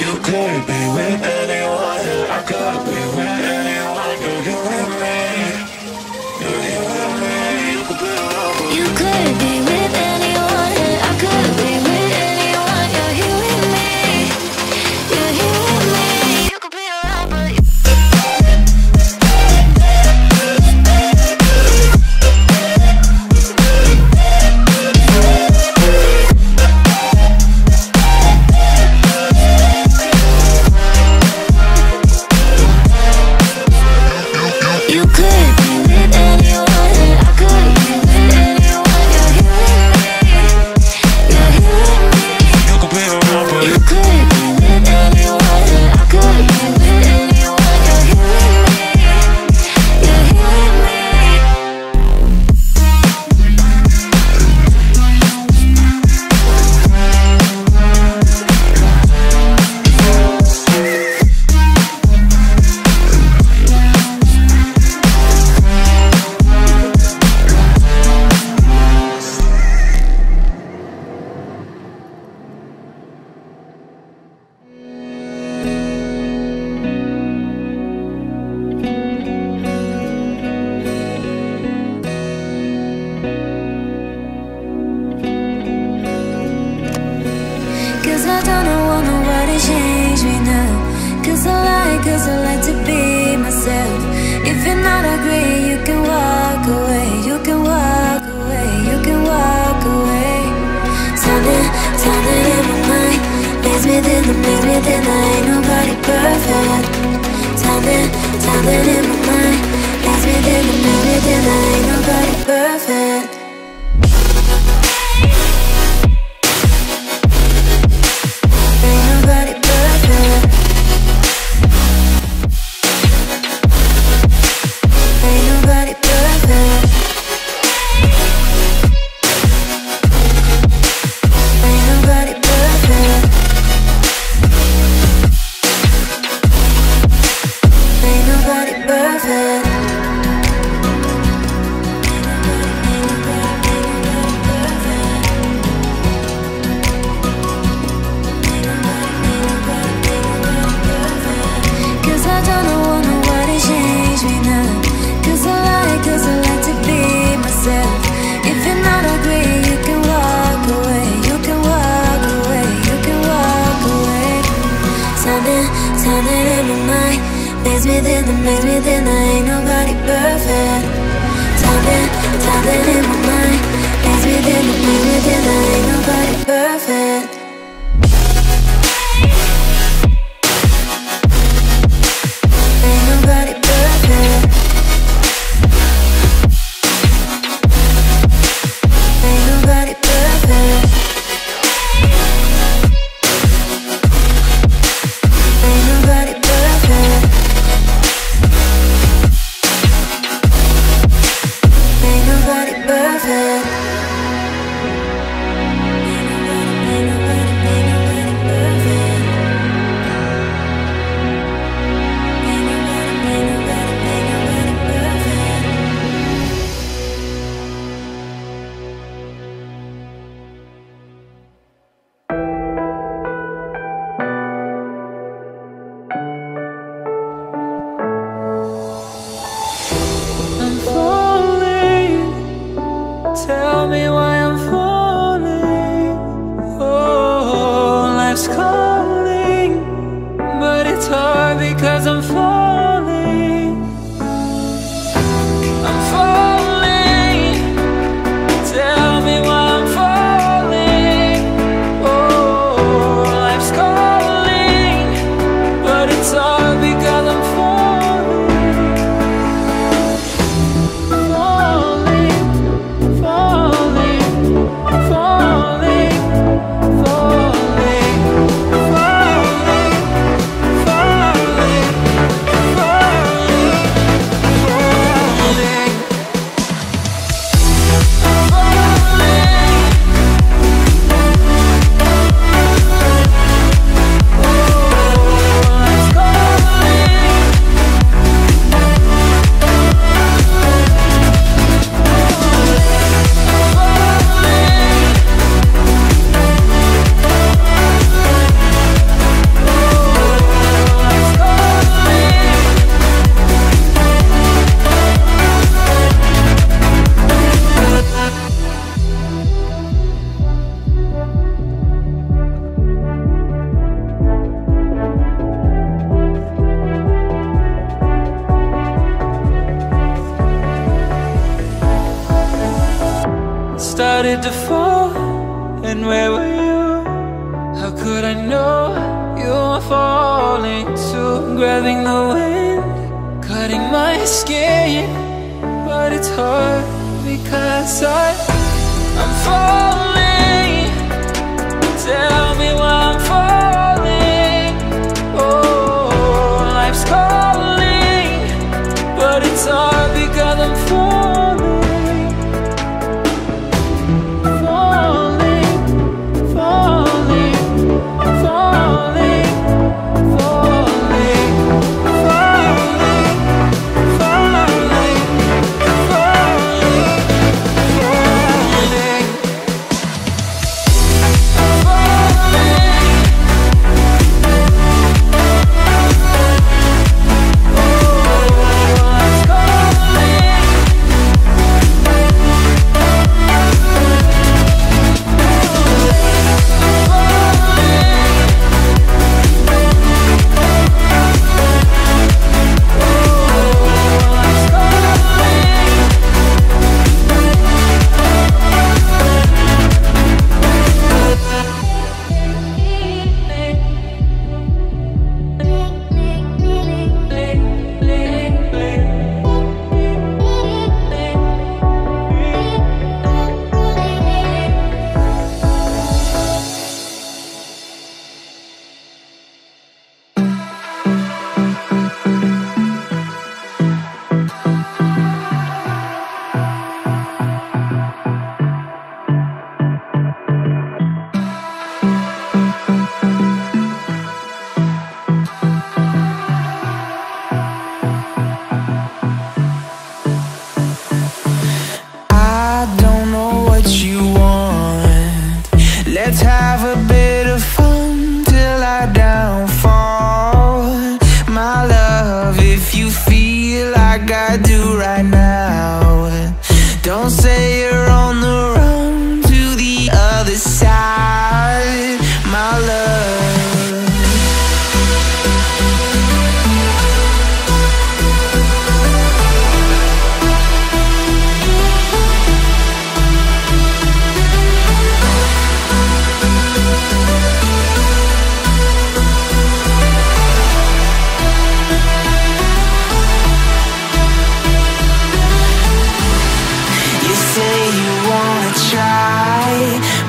You could be with anyone. cause I like to be myself. If you're not agree, you can walk away. You can walk away, you can walk away. Something, something in my mind Leads me to the, leads me to the Ain't nobody perfect. Something, something in my mind Leads me to the, leads me to the Ain't nobody perfect. Makes me think that ain't nobody perfect. Tapping, tapping in my mind. Maybe then, maybe then I ain't nobody perfect. because I, I'm falling.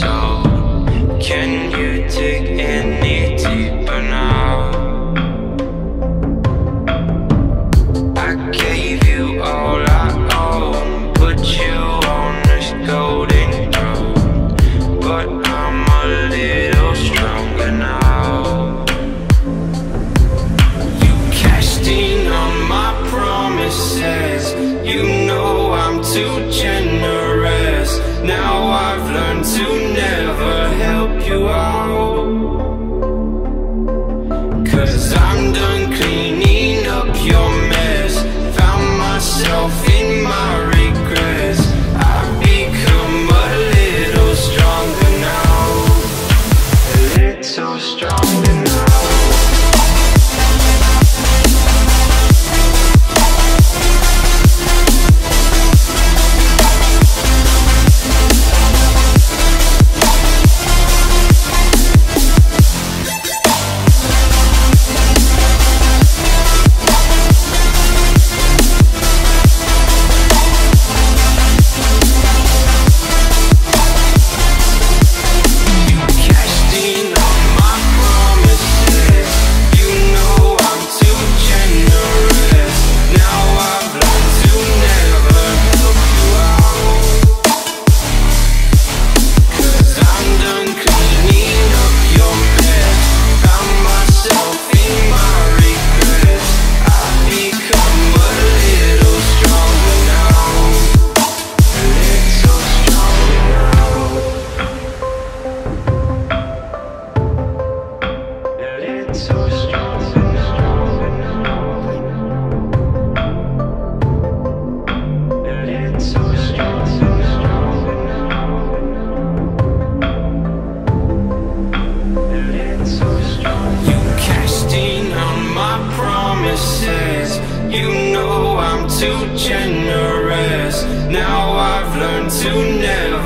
show. too generous. Now I've learned to never.